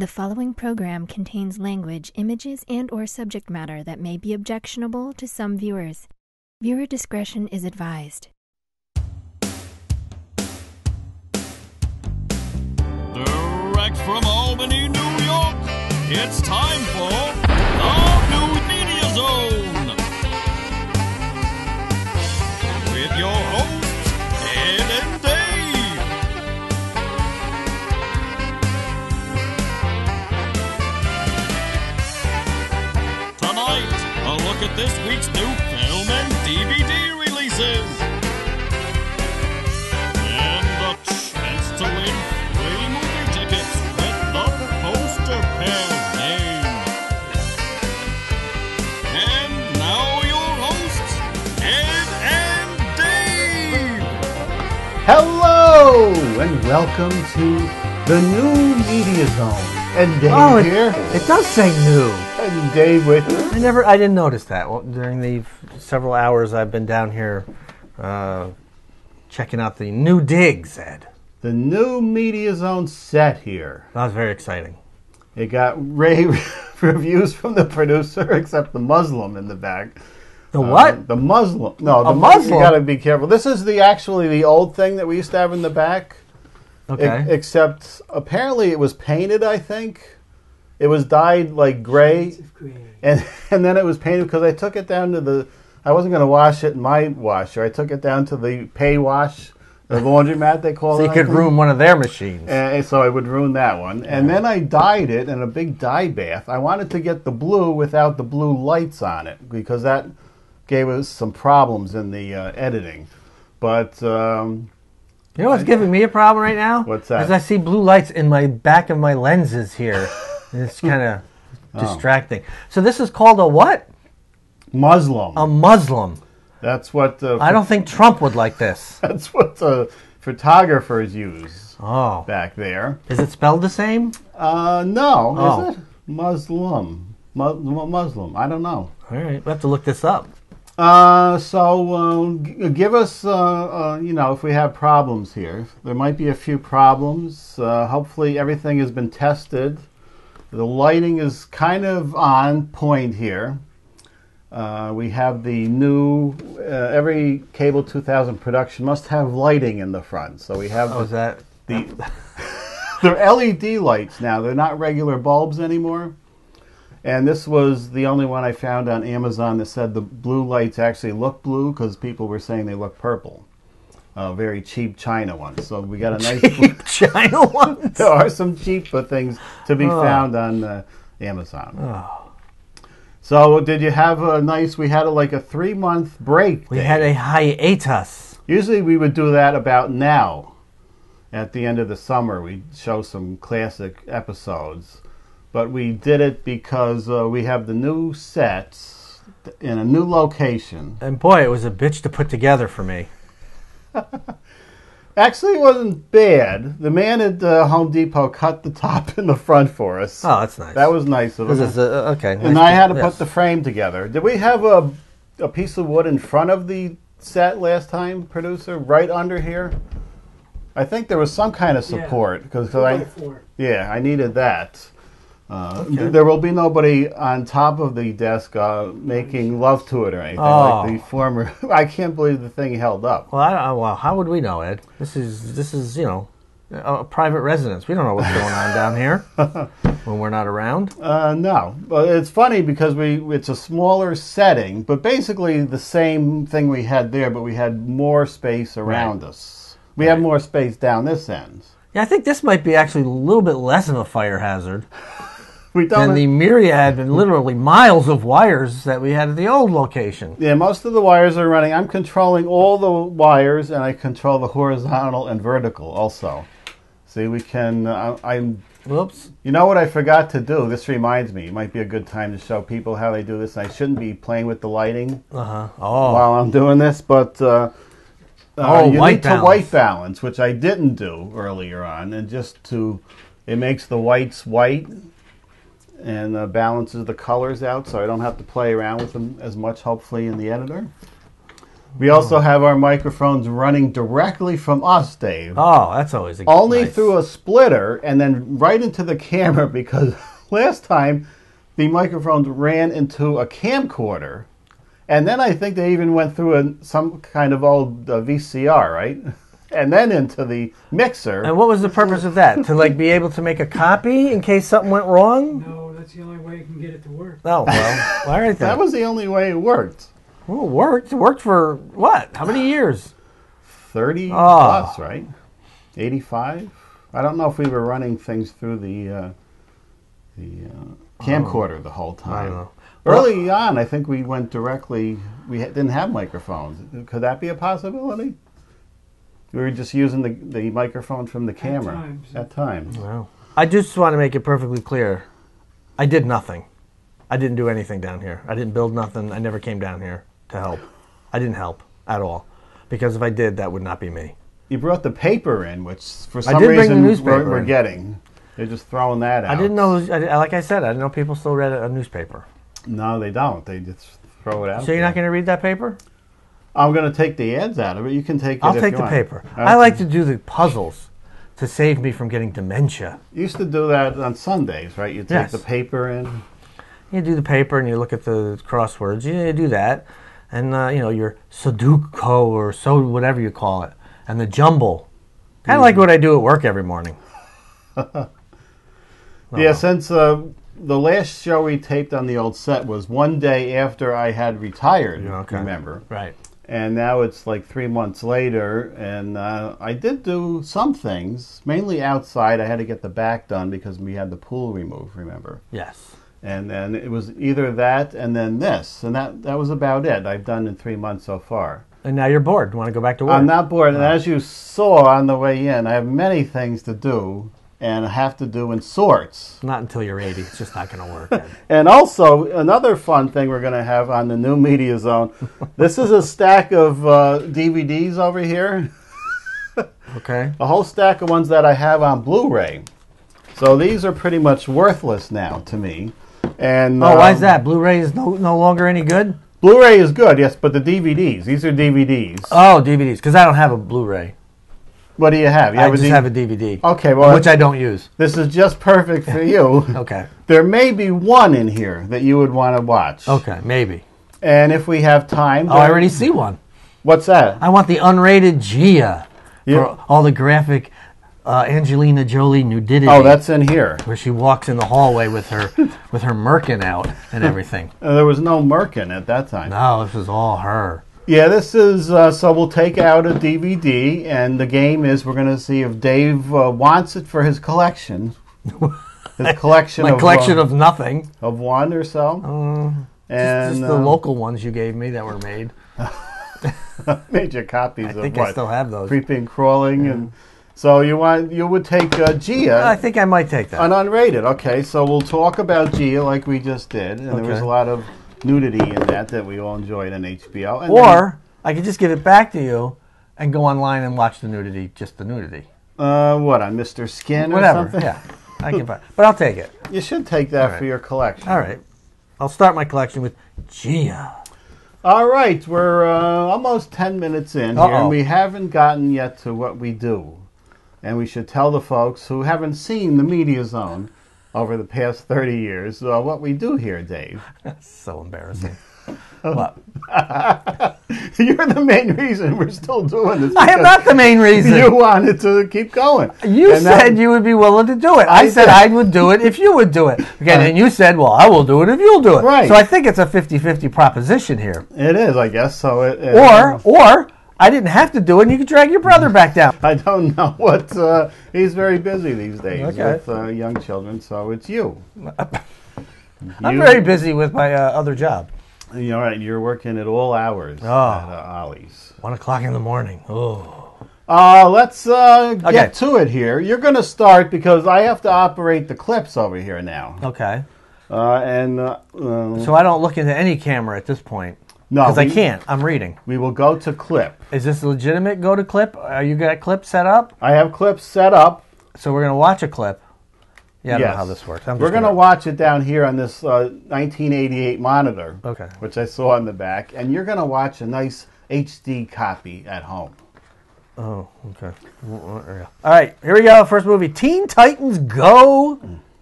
The following program contains language, images, and or subject matter that may be objectionable to some viewers. Viewer discretion is advised. Direct from Albany, New York, it's time for the New Media Zone. Hello and welcome to the new Media Zone. And Dave Oh, it, here. it does say new. And Dave with I never, I didn't notice that well, during the f- several hours I've been down here uh, checking out the new digs. Ed, the new Media Zone set here. that was very exciting. It got rave reviews from the producer, except the Muslim in the back. The Uh, what? the Muslim. No, the A Muslim. Muslim? You got to be careful. This is the actually the old thing that we used to have in the back. Okay. E- except apparently it was painted. I think it was dyed like gray, gray. and and then it was painted because I took it down to the. I wasn't going to wash it in my washer. I took it down to the pay wash, the laundromat they call it. so it. you I could think. ruin one of their machines. And so I would ruin that one. And then I dyed it in a big dye bath. I wanted to get the blue without the blue lights on it because that gave us some problems in the uh, editing. But um, you know what's giving me a problem right now? What's that? Is I see blue lights in my back of my lenses here. and it's kind of Oh. distracting. So this is called a what? Muslim. A Muslim. that's what uh, I don't think Trump would like this. that's what the photographers use Oh. back there. Is it spelled the same? Uh, no, Oh. is it Muslim? Mu- Muslim. I don't know. All right, we'll have to look this up. Uh, so uh, give us, uh, uh, you know, if we have problems here. There might be a few problems. Uh, hopefully, everything has been tested. The lighting is kind of on point here. Uh, we have the new. Uh, every Cable 2000 production must have lighting in the front. So we have Oh, is that? the they're LED lights now. They're not regular bulbs anymore. And this was the only one I found on Amazon that said the blue lights actually look blue because people were saying they look purple. Uh, very cheap China ones. So we got a nice. Cheap China ones. there are some cheap uh, things to be Oh. found on uh, Amazon. So did you have a nice? We had a, like a three month break. We Dave. had a hiatus. Usually we would do that about now. At the end of the summer, we'd show some classic episodes. But we did it because uh, we have the new sets in a new location. And boy, it was a bitch to put together for me. Actually, it wasn't bad. The man at uh, Home Depot cut the top and the front for us. Oh, that's nice. That was nice of him. uh, okay. and nice I had to yes. put the frame together. Did we have a, a piece of wood in front of the set last time, producer? Right under here? I think there was some kind of support because I yeah I needed that. Uh, Okay. th- There will be nobody on top of the desk uh, making love to it or anything Oh. like the former. I can't believe the thing held up. Well, I, I, well, how would we know, Ed? This is this is you know a, a private residence. We don't know what's going on down here when we're not around. Uh, no, but it's funny because we it's a smaller setting, but basically the same thing we had there, but we had more space around us. We have more space down this end. Yeah, I think this might be actually a little bit less of a fire hazard We don't. than the myriad and literally miles of wires that we had at the old location. yeah, most of the wires are running. I'm controlling all the wires, and I control the horizontal and vertical also. See, we can. Uh, I'm. Whoops. You know what I forgot to do? This reminds me. It might be a good time to show people how they do this. I shouldn't be playing with the lighting Uh huh. Oh. while I'm doing this, but uh, uh, Oh, you white need to balance. white balance, which I didn't do earlier on, and just to it makes the whites white and uh, balances the colors out, so I don't have to play around with them as much. Hopefully, in the editor. We also have our microphones running directly from us, Dave. Oh, that's always a Only nice. through a splitter and then right into the camera because last time the microphones ran into a camcorder. And then I think they even went through a, some kind of old uh, VCR, right? And then into the mixer. And what was the purpose of that? to like be able to make a copy in case something went wrong? No, that's the only way you can get it to work. Oh well, all right then. That was the only way it worked. well, it worked. It worked for what? How many years? 30 Ah. plus, right? 85? I don't know if we were running things through the uh, the uh, camcorder the whole time. Oh. I don't know. Early on, I think we went directly. We ha- didn't have microphones. Could that be a possibility? We were just using the, the microphone from the camera times. at times. Wow. I just want to make it perfectly clear. I did nothing. I didn't do anything down here. I didn't build nothing. I never came down here to help. I didn't help at all. Because if I did, that would not be me. You brought the paper in, which for some did bring the reason we're, we're getting. They're just throwing that out. I didn't know, like I said, I didn't know people still read a, newspaper. No, they don't. They just throw it out. So you're there. not going to read that paper? I'm going to take the ads out of it. You can take it. I'll take the paper. Uh, I like to do the puzzles to save me from getting dementia. You Used to do that on Sundays, right? You take Yes. the paper in. You do the paper and you look at the crosswords. You do that, and uh, you know your Sudoku or so whatever you call it, and the jumble. Kind of like what I do at work every morning. Yeah, since uh, the last show we taped on the old set was one day after I had retired. Okay. Remember? Right. And now it's like three months later, and uh, I did do some things, mainly outside. I had to get the back done because we had the pool removed. Remember? Yes. And then it was either that and then this, and that that was about it. I've done in three months so far. And now you're bored. Want to go back to work? I'm not bored, and as you saw on the way in, I have many things to do and have to do in sorts. Not until you're 80. It's just not going to work. And also, another fun thing we're going to have on the new Media Zone. this is a stack of uh, DVDs over here, Okay. a whole stack of ones that I have on Blu-ray. So these are pretty much worthless now to me. And Oh, why um, is that? Blu-ray is no, no longer any good? Blu-ray is good, yes, but the DVDs. These are DVDs. Oh, DVDs. Because I don't have a Blu-ray. What do you have? You I have a just D- have a DVD. Okay, well, which I don't use. this is just perfect for you. Okay. There may be one in here that you would want to watch. Okay, maybe. And if we have time, Oh, I already see one. What's that? I want the unrated Gia Yeah. for all the graphic uh, Angelina Jolie nudity. Oh, that's in here. where she walks in the hallway with her with her merkin out and everything. Uh, there was no Merkin at that time. No, this is all her. Yeah, this is uh, so we'll take out a DVD, and the game is we're going to see if Dave uh, wants it for his collection. His collection My of collection uh, of nothing. of one or so, Uh, and just the uh, local ones you gave me that were made. major copies I of think what I still have those. creeping, crawling, and so you want you would take uh, Gia. I think I might take that. An unrated. Okay, so we'll talk about Gia like we just did, and there was a lot of nudity in that that we all enjoyed on HBO. And or I could just give it back to you and go online and watch the nudity, just the nudity. uh, what on Mr. Skin or Whatever. something? Yeah. I can buy. But I'll take it. You should take that right. for your collection. All right. I'll start my collection with Gia. All right, we're uh, almost 10 minutes in Uh-oh. and we haven't gotten yet to what we do. And we should tell the folks who haven't seen the Media Zone over the past 30 years uh, what we do here, Dave. So embarrassing. what? You're the main reason we're still doing this. I am not the main reason. You wanted to keep going. You And said that- you would be willing to do it. I, I said. Uh, I would do it if you would do it. Okay, and you said, well, I will do it if you'll do it. Right. So I think it's a 50-50 proposition here. It is, I guess. So it, it- Or, or I didn't have to do it, and you could drag your brother back down. I don't know what. Uh, he's very busy these days Okay. with uh, young children, so it's you. I'm You- very busy with my uh, other job. You know, right, you're working at all hours Oh. at uh, Ollie's. One o'clock in the morning. Oh, Uh, let's uh, get Okay. to it here. You're going to start because I have to operate the clips over here now. okay. Uh, and uh, uh, So I don't look into any camera at this point no, because I we- can't. I'm reading. We will go to clip. Is this legitimate? Go to clip. Are you got clip set up? I have clips set up. So we're gonna watch a clip. Yeah, I don't Yes. know how this works. I'm We're going to watch it down here on this uh, 1988 monitor, Okay. which I saw on the back, and you're going to watch a nice HD copy at home. Oh, okay. All right, here we go. First movie Teen Titans Go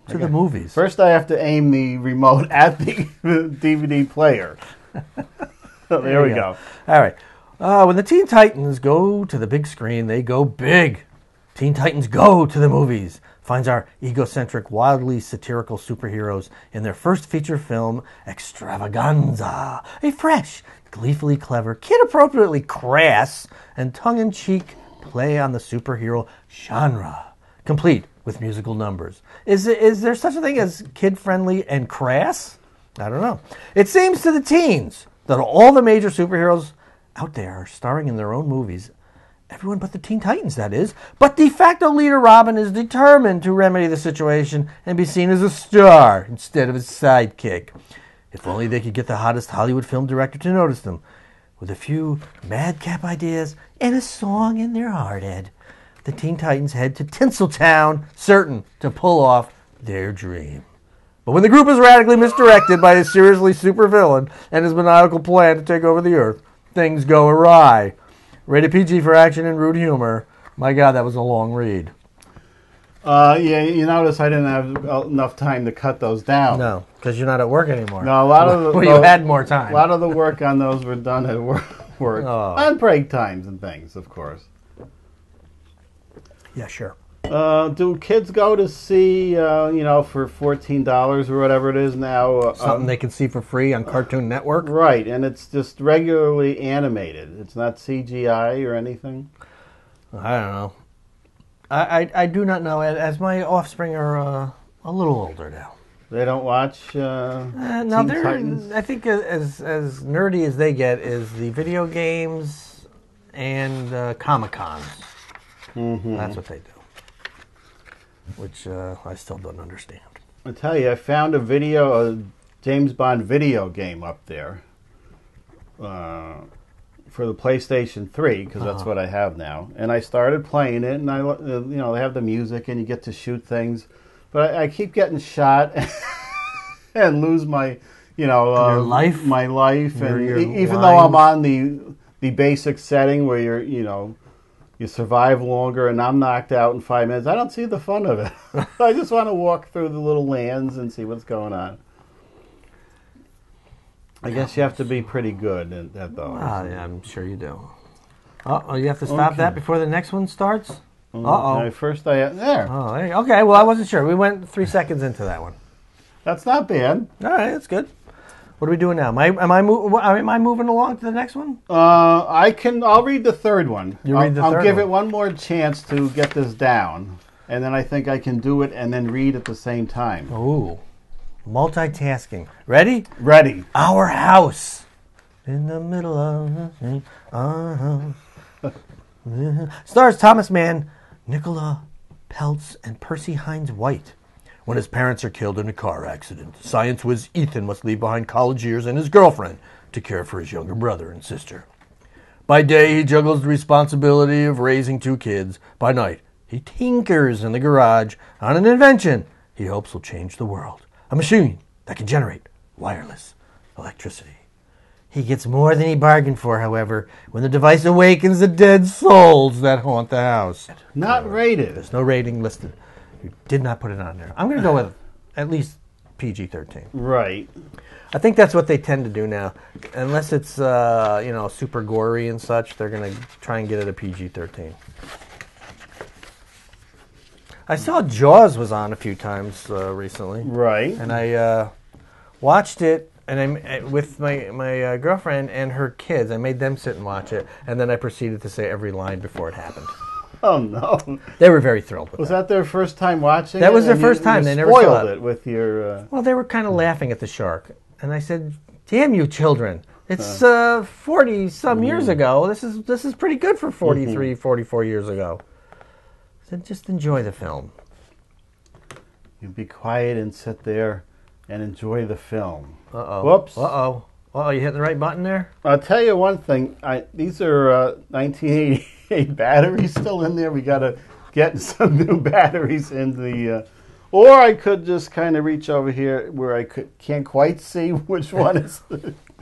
to the movies. First, I have to aim the remote at the DVD player. So there we you go. All right. Uh, when the Teen Titans go to the big screen, they go big. Teen Titans Go to the movies finds our egocentric, wildly satirical superheroes in their first feature film, Extravaganza. A fresh, gleefully clever, kid appropriately crass, and tongue in cheek play on the superhero genre, complete with musical numbers. Is, is there such a thing as kid friendly and crass? I don't know. It seems to the teens that all the major superheroes out there are starring in their own movies. Everyone but the Teen Titans, that is. But de facto leader Robin is determined to remedy the situation and be seen as a star instead of a sidekick. If only they could get the hottest Hollywood film director to notice them. With a few madcap ideas and a song in their heart, Ed, the Teen Titans head to Tinseltown, certain to pull off their dream. But when the group is radically misdirected by a seriously supervillain and his maniacal plan to take over the Earth, things go awry. Rated PG for action and rude humor. My God, that was a long read. Uh, yeah, you notice I didn't have enough time to cut those down. No, because you're not at work anymore. No, a lot of the, well, you had more time. A lot of the work on those were done at work, work Oh. on break times and things, of course. yeah, sure. Uh, do kids go to see, uh, you know, for fourteen dollars or whatever it is now? Uh, Something um, they can see for free on Cartoon Network. right, and it's just regularly animated. It's not CGI or anything. I don't know. I, I, I do not know. As- my offspring are uh, a little older now. They don't watch. Uh, Uh, now they're, Titans? I think as as nerdy as they get is the video games and uh, Comic Cons. Mm-hmm. That's what they do. Which uh, I still don't understand. I tell you, I found a video, a James Bond video game up there uh, for the PlayStation 3 because that's what I have now. And I started playing it, and I, uh, you know, they have the music, and you get to shoot things, but I, I keep getting shot and lose my, you know, uh, Your life? my life, Your- and your even though I'm on the the basic setting where you're, you know. You survive longer, and I'm knocked out in five minutes. I don't see the fun of it. I just want to walk through the little lands and see what's going on. I guess you have to be pretty good at, at those. Ah, yeah, I'm sure you do. Uh oh, you have to stop that before the next one starts. Uh oh. First, I there. Oh, there okay. Well, I wasn't sure. We went three seconds into that one. That's not bad. All right, that's good. What are we doing now? Am I am I, am I moving along to the next one? Uh, I can. I'll read the third one. You I'll, read the I'll third give one. it one more chance to get this down, and then I think I can do it and then read at the same time. Ooh, multitasking. Ready? Ready? Our house in the middle of the. Uh-huh. Stars Thomas Mann, Nicola Peltz, and Percy Hynes White. When his parents are killed in a car accident, science whiz Ethan must leave behind college years and his girlfriend to care for his younger brother and sister. By day, he juggles the responsibility of raising two kids. By night, he tinkers in the garage on an invention he hopes will change the world a machine that can generate wireless electricity. He gets more than he bargained for, however, when the device awakens the dead souls that haunt the house. Not rated. There's no rating listed. You did not put it on there. I'm going to go with at least PG 13. Right. I think that's what they tend to do now. Unless it's uh, you know super gory and such, they're gonna try and get it a PG thirteen. I saw Jaws was on a few times uh, recently, Right. and I uh, watched it. And I'm uh, with my my uh, girlfriend and her kids. I made them sit and watch it, and then I proceeded to say every line before it happened. Oh no. They were very thrilled with Was that. that their first time watching? That it? was their And you- first time. You They never saw spoiled it. it with your. Uh, Well, they were kind of laughing at the shark, and I said, "Damn you, children! It's uh, forty some years ago. This is this is pretty good for 43, 44 years ago." I said, "Just enjoy the film." you be quiet and sit there and enjoy the film. Uh oh. Whoops. Uh oh. Uh oh. You hit the right button there? I'll tell you one thing. I, these are uh, 1988 batteries still in there. We got to get some new batteries in the. Uh, or I could just kind of reach over here where I could can't quite see which one is.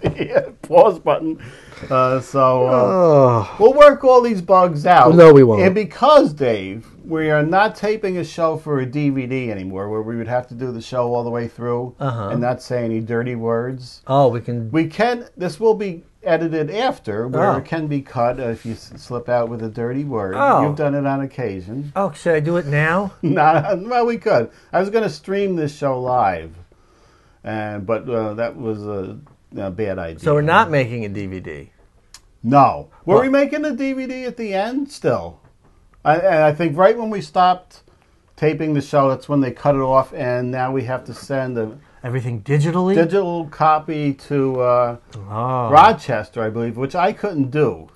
yeah, pause button. Uh, so uh, we'll work all these bugs out. No, we won't. And because Dave, we are not taping a show for a DVD anymore, where we would have to do the show all the way through Uh-huh. and not say any dirty words. Oh, we can. We can. This will be edited after, where Oh. it can be cut if you slip out with a dirty word. Oh. You've done it on occasion. Oh, should I do it now? Not, well, we could. I was going to stream this show live, and but uh, that was a, a bad idea. So we're not making a DVD. No. Were Well- we making a DVD at the end still? I, and I think right when we stopped taping the show, that's when they cut it off, and now we have to send a Everything digitally. digital copy to uh, oh, Rochester, I believe, which I couldn't do.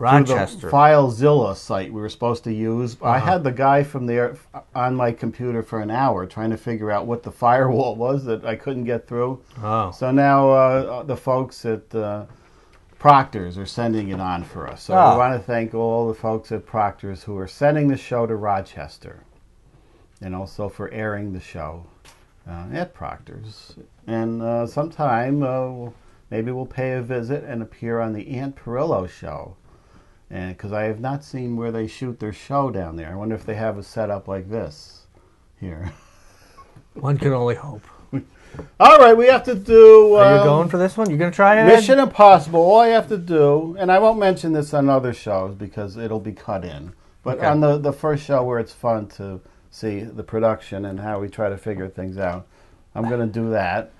Rochester. The FileZilla site we were supposed to use. I Uh-huh. had the guy from there on my computer for an hour trying to figure out what the firewall was that I couldn't get through. oh, So now uh, the folks at uh, Proctor's are sending it on for us. So Ah. I want to thank all the folks at Proctor's who are sending the show to Rochester and also for airing the show uh, at Proctor's. And uh, sometime uh, we'll- maybe we'll pay a visit and appear on the Aunt Perillo show. And because I have not seen where they shoot their show down there, I wonder if they have a setup like this here. one can only hope. All right, we have to do. Are you um, going for this one? You're gonna try it? Mission Impossible. All I have to do, and I won't mention this on other shows because it'll be cut in. But Okay. on the the first show where it's fun to see the production and how we try to figure things out, I'm going to do that.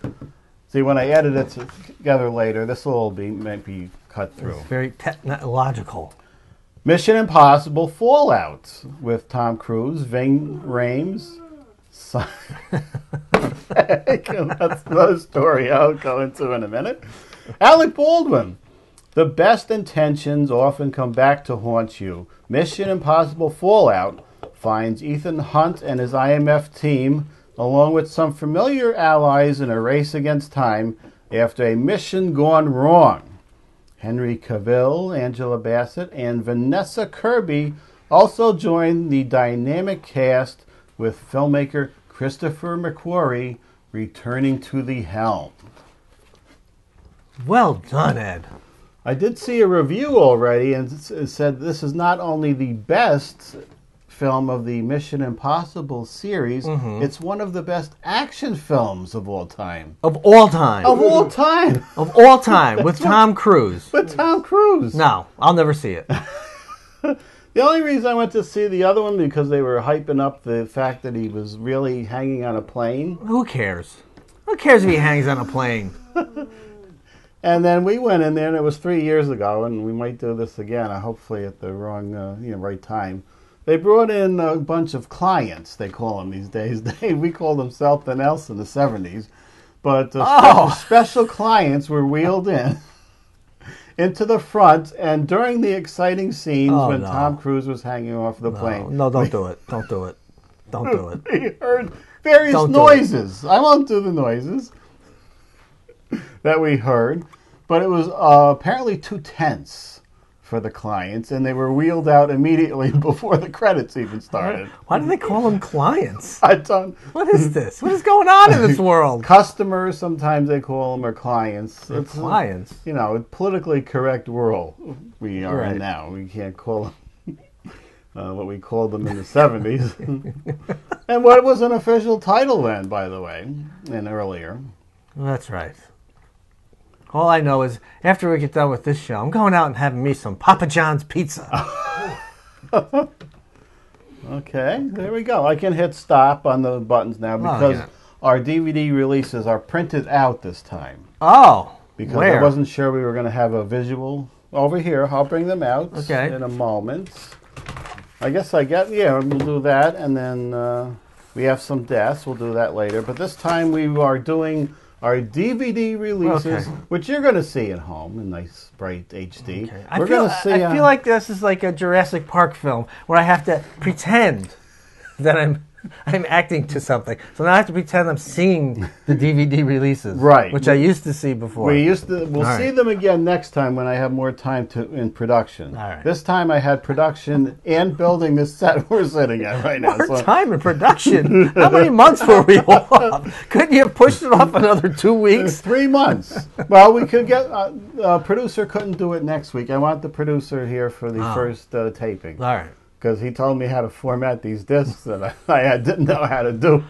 See, when I edit it together later, this will be might be cut through. It's very technological. Mission Impossible Fallout with Tom Cruise, Ving Rhames. Si- That's another story I'll go into in a minute. Alec Baldwin. The best intentions often come back to haunt you. Mission Impossible Fallout finds Ethan Hunt and his IMF team, along with some familiar allies, in a race against time after a mission gone wrong. Henry Cavill, Angela Bassett, and Vanessa Kirby also join the dynamic cast with filmmaker Christopher McQuarrie returning to the helm. Well done, Ed. I did see a review already and it said this is not only the best film of the Mission Impossible series, it's one of the best action films of all time. Of all time. Of all time! Of all time with Tom Cruise. With Tom Cruise. No, I'll never see it. The only reason I went to see the other one because they were hyping up the fact that he was really hanging on a plane. Who cares? Who cares if he hangs on a plane? And then we went in there, and it was three years ago, and we might do this again, uh, hopefully at the wrong, uh, you know, right time. They brought in a bunch of clients, they call them these days. They, we called them something else in the 70s. But uh, Oh. special, special clients were wheeled in into the front, and during the exciting scenes Oh, when no. Tom Cruise was hanging off the No, plane, no, don't do it. Don't do it. Don't do it. we heard various Don't noises. I won't do the noises that we heard, but it was uh, apparently too tense for the clients, and they were wheeled out immediately before the credits even started. Why do they call them clients? I don't. What is this? What is going on in this world? Customers, sometimes they call them, or clients. It's, Clients. You know, a politically correct world we are Right. in now. We can't call them uh, what we called them in the 70s. and what was an official title then, by the way, and earlier. That's right. All I know is after we get done with this show, I'm going out and having me some Papa John's pizza. Okay, there we go. I can hit stop on the buttons now because yeah. our DVD releases are printed out this time. Oh, Because where? I wasn't sure we were going to have a visual over here. I'll bring them out Okay. in a moment. I guess I get, yeah, we'll do that. And then uh, we have some deaths. We'll do that later. But this time we are doing our DVD releases, Okay. which you're going to see at home in nice, bright HD. Okay. I We're feel, going to see. I feel like this is like a Jurassic Park film where I have to pretend that I'm I'm acting to something. So now I have to pretend I'm seeing the DVD releases, Right. Which I used to see before. We used to. We'll All see right. them again next time when I have more time to in production. All right. This time I had production and building this set we're sitting at right now. More so- time in production. How many months were we off? Couldn't you have pushed it off another two weeks? Three months. well, we could get. Uh, uh, producer couldn't do it next week. I want the producer here for the Oh. first uh, taping All right. Because he told me how to format these discs that I, I didn't know how to do,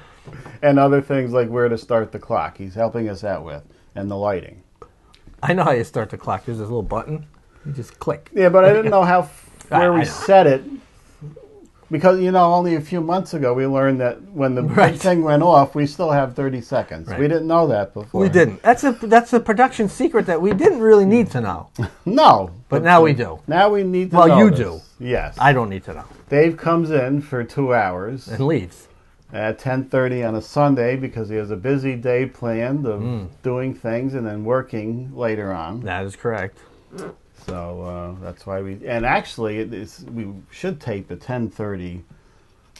and other things like where to start the clock. He's helping us out with and the lighting. I know how you start the clock. There's this little button. You just click. Yeah, but I didn't know how where I we set it because you know only a few months ago we learned that when the Right. thing went off, we still have thirty seconds. Right. We didn't know that before. We didn't. That's a that's a production secret that we didn't really need to know. No, But now we do. Now we need to. Well, know you this. do. Yes. I don't need to know. Dave comes in for two hours And leaves. at ten thirty on a Sunday because he has a busy day planned of Hmm. doing things and then working later on. That is correct. So uh, that's why we. And actually, it is, we should tape the ten thirty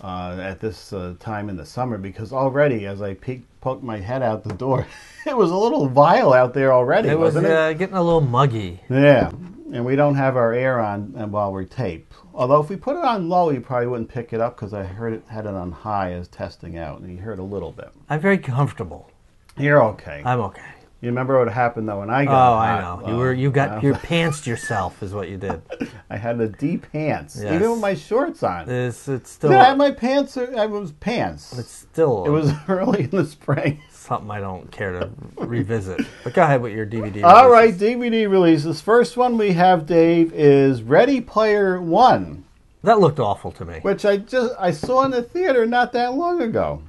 uh, at this uh, time in the summer because already, as I peek, poked my head out the door, it was a little vile out there already, It was wasn't it? uh, getting a little muggy. Yeah, and we don't have our air on uh, while we tape. Although if we put it on low, you probably wouldn't pick it up because I heard it had it on high as testing out, and you heard a little bit. I'm very comfortable. You're okay. I'm okay. you remember what happened though when I got? Oh, got I hot? know. You Uh, were you got uh, you pantsed yourself is what you did. I had the deep pants, Yes. even with my shorts on. It's it's still Did I have my pants? I was pants. it's still it was early in the spring. Something I don't care to revisit. But go ahead with your DVD. All releases. right, DVD releases. First one we have, Dave, is Ready Player One. That looked awful to me. which I just I saw in the theater not that long ago,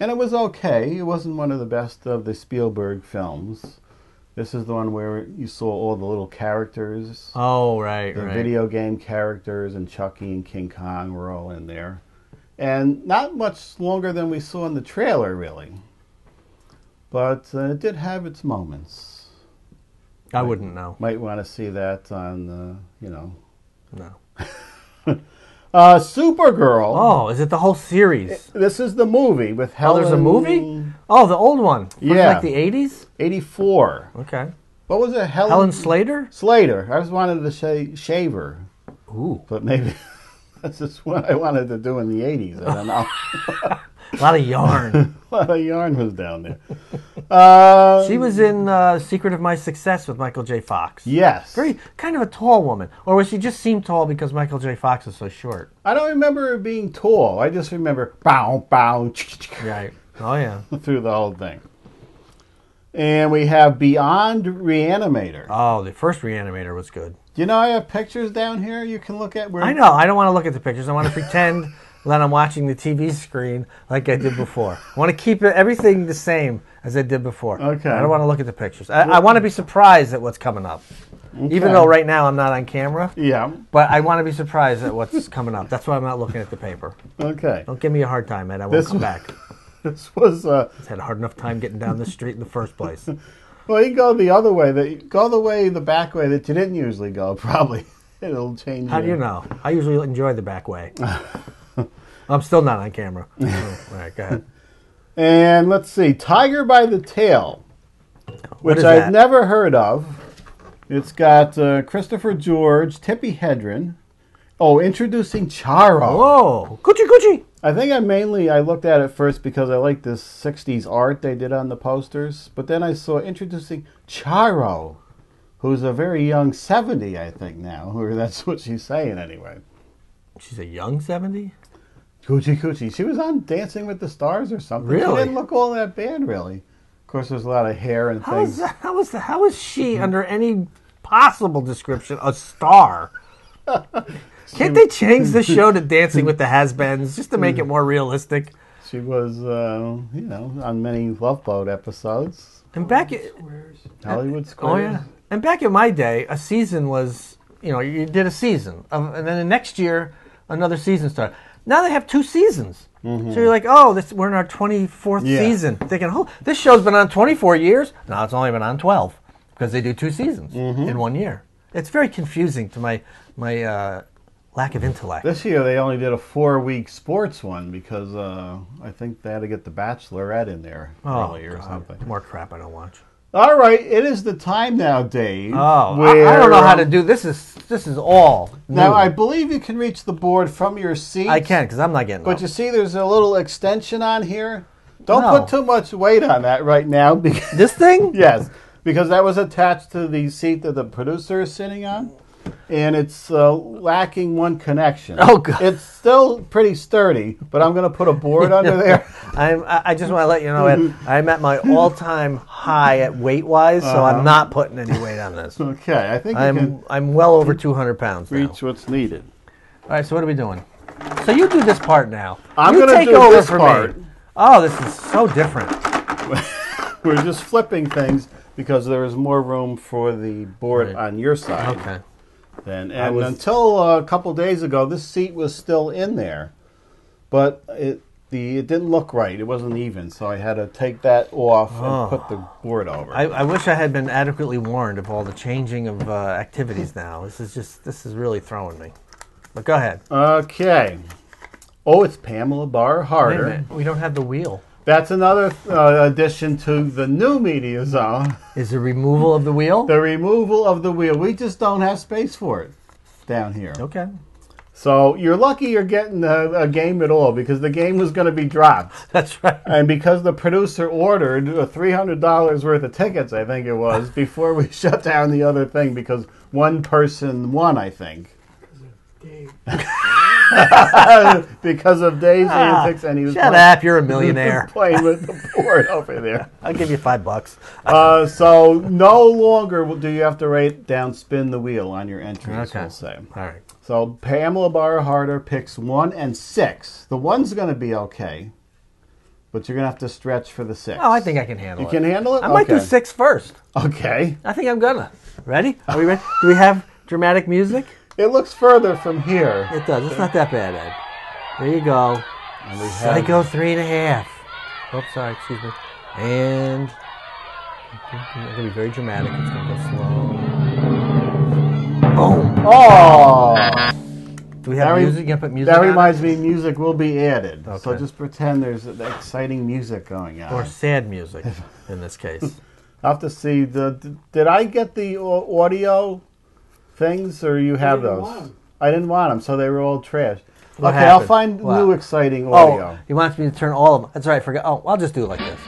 and it was okay. It wasn't one of the best of the Spielberg films. This is the one where you saw all the little characters, Oh right, the right. video game characters, and Chucky and King Kong were all in there, and not much longer than we saw in the trailer, really. But uh, it did have its moments. I wouldn't know. Might want to see that on, uh, you know, No. uh, Supergirl. Oh, is it the whole series? This is the movie with Oh, Helen. there's a movie. Oh, the old one. Yeah. like the '80s. 84. Okay. What was it? Helen, Helen Slater. Slater. I just wanted to say shaver, Ooh, but maybe that's just what I wanted to do in the 80s. I don't know. a lot of yarn. a lot of yarn was down there. Uh, she was in uh, Secret of My Success with Michael J. Fox. yes. Very kind of a tall woman, or was she just seemed tall because Michael J. Fox is so short? I don't remember her being tall. I just remember bow, bow, Right. Oh yeah. through the whole thing. And we have Beyond Reanimator. Oh, the first Reanimator was good. You know, I have pictures down here you can look at. Where I know. I don't want to look at the pictures. I want to pretend that I'm watching the TV screen like I did before. I want to keep everything the same as I did before. Okay. I don't want to look at the pictures. I, I want to be surprised at what's coming up, even though right now I'm not on camera. Yeah. But I want to be surprised at what's coming up. That's why I'm not looking at the paper. Okay. Don't give me a hard time, Ed. I won't This come back. This was uh, I've had a hard enough time getting down the street in the first place. Well, you go the other way. The, go the way, the back way that you didn't usually go. Probably it'll change. How do you know? I usually enjoy the back way. I'm still not on camera. Oh, all right, go ahead. And let's see, Tiger by the Tail, which I've that? never heard of. It's got uh, Christopher George, Tippi Hedren. Oh, introducing Charo. Whoa, coochie coochie. I think I mainly I looked at it first because I like this '60s art they did on the posters, but then I saw introducing Charo, who's a very young 70, I think now, or that's what she's saying anyway. She's a young seventy. Coochie Coochie. She was on Dancing with the Stars or something. She Really? didn't look all that bad, really. Of course, there's a lot of hair and How is things. that? How is that? How is she under any possible description a star? Can't they change the show to Dancing with the Has-Beens just to make it more realistic? She was, uh, you know, on many Love Boat episodes. And back, Squares. Hollywood oh yeah, and back in my day, a season was you know you did a season, of, and then the next year another season started. Now they have two seasons. So you're like, oh, this, we're in our 24th Mm-hmm. Yeah. season. Thinking, oh, this show's been on 24 years. No, it's only been on 12 because they do two seasons Mm-hmm. in one year. It's very confusing to my my uh, lack of intellect. This year they only did a four-week sports one because uh, I think they had to get the Bachelorette in there earlier or Oh, God. something. More crap I don't watch. All right, it is the time now, Dave. Oh, I, I don't know how to um, do this. Is this is all Now. I believe you can reach the board from your seat. I can because I'm not getting. But up. you see, there's a little extension on here. Don't No. put too much weight on that right now, because this thing. yes, because that was attached to the seat that the producer is sitting on, and it's uh, lacking one connection. Oh, God. It's still pretty sturdy, but I'm going to put a board under there. I'm, I just want to let you know Ed, I'm at my all-time high at weight-wise, so Uh-huh. I'm not putting any weight on this. Okay, I think I'm I'm well over 200 pounds now. reach what's needed. All right, so what are we doing? So you do this part now. I'm gonna take do over this for part. me. Oh, this is so different. We're just flipping things because there is more room for the board Right. on your side. Okay. Then, and was- until uh, a couple days ago, this seat was still in there, but it the it didn't look right. It wasn't even, so I had to take that off and put the board over. I, I wish I had been adequately warned of all the changing of uh, activities now. This is just this is really throwing me. But go ahead. okay. Oh, it's Pamela Bar Harder. We don't have the wheel. That's another uh, addition to the new media zone. Is the removal of the wheel? The removal of the wheel. We just don't have space for it down here. Okay. So you're lucky you're getting a, a game at all because the game was going to be dropped. That's right. And because the producer ordered uh, $300 worth of tickets, I think it was, before we shut down the other thing because one person won, I think. Dave, because of Dave's antics and he was Ah, Shut playing, up! You're a millionaire. playing with the board over there. I'll give you five bucks. Uh, so no longer do you have to write down spin the wheel on your entries, Okay. we'll say. All right. So Pamela Bar Harder picks one and six. The one's going to be okay, but you're going to have to stretch for the six. Oh, I think I can handle You it. You can handle it? I might do six first. Okay. I think I'm gonna. Ready? Are we ready? Do we have dramatic music? It looks further from here. It does. It's not that bad, Ed. There you go. And we have- Psycho three and a half. Oops, sorry, excuse me. And it's gonna be very dramatic. It's gonna go slow. Boom. Oh! Do we have That music? You gonna put music That on reminds me, music will be added. Okay. So just pretend there's exciting music going on. Or sad music in this case. I'll have to see. The, did I get the audio things, or you have didn't those? want 'em. I didn't want them, so they were all trash. What okay, I'll happened? find What? new exciting oh, audio. Oh, he wants me to turn all of them. That's right. I forgot. Oh, I'll just do it like this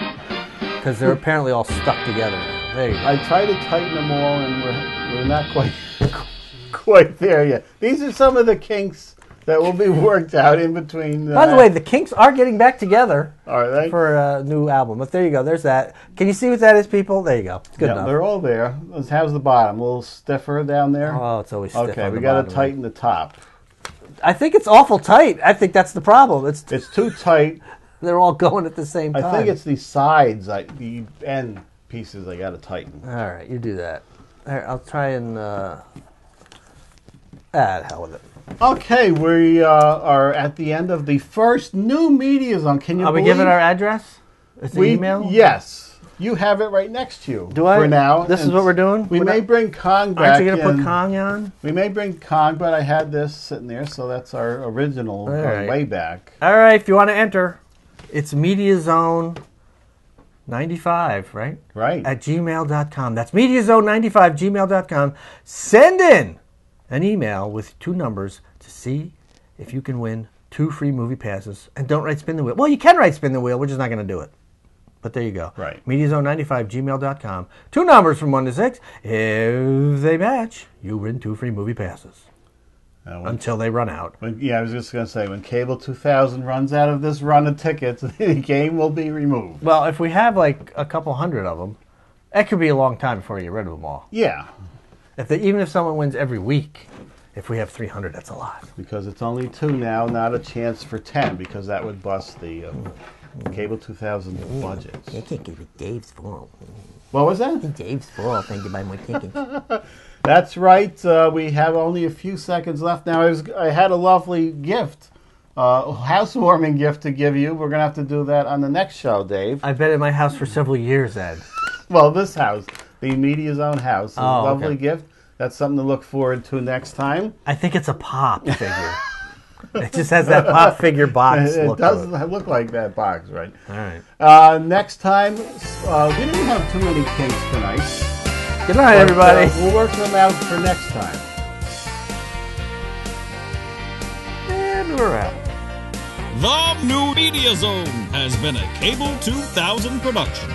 because they're apparently all stuck together now. There you go. I tried to tighten them all, and we're, we're not quite quite there yet. These are some of the kinks that will be worked out in between. Uh, By the way, the Kinks are getting back together are they? for a new album. But there you go. There's that. Can you see what that is, people? There you go. Good yeah, enough. they're all there. How's the bottom? A little stiffer down there. Oh, it's always stiff okay, we got to tighten the top. I think it's awful tight. I think that's the problem. It's It's too tight. they're all going at the same time. I think it's the sides, I, the end pieces. I got to tighten. all right. You do that. All right, I'll try and. Uh, ah, the hell with it. Okay, we uh, are at the end of the first new media zone. Can you Are we giving our address? Is the we, email? Yes, you have it right next to you. Do I? For now, This is what we're doing? We We're may not- bring Kong back. Aren't you going to put. Kong on? We may bring Kong, but I had this sitting there, so that's our original right. way back. All right, if you want to enter, it's Media Zone 95, right? Right. At gmail.com. That's MediaZone95, gmail.com. Send in an email with two numbers to see if you can win two free movie passes. And don't write spin the wheel. Well, you can write spin the wheel, we're just not going to do it. But there you go. Right. MediaZone95, gmail.com. Two numbers from 1 to 6. If they match, you win two free movie passes Uh, when- until they run out. when- yeah, I was just going to say when Cable 2000 runs out of this run of tickets, the game will be removed. Well, if we have like a couple hundred of them, that could be a long time before you get rid of them all. Yeah, If they, even if someone wins every week, if we have 300, that's a lot. because it's only two now, not a chance for 10, because that would bust the uh, Cable 2000 budget. I think it was Dave's fault. What was that? Dave's fault. Thank you buy more tickets. That's right. Uh, we have only a few seconds left now. I, was, I had a lovely gift, uh, housewarming gift to give you. We're going to have to do that on the next show, Dave. I've been at my house for several years, Ed. Well, this house, the Media Zone house, is a Oh, lovely okay. gift. that's something to look forward to next time. I think it's a pop figure. it just has that pop figure box It look. does to it. look like that box, right? All right. Uh, next time, uh, we didn't have too many kinks tonight. Good night, but, everybody. uh, we'll work them out for next time. and we're out. The New Media Zone has been a Cable 2000 production.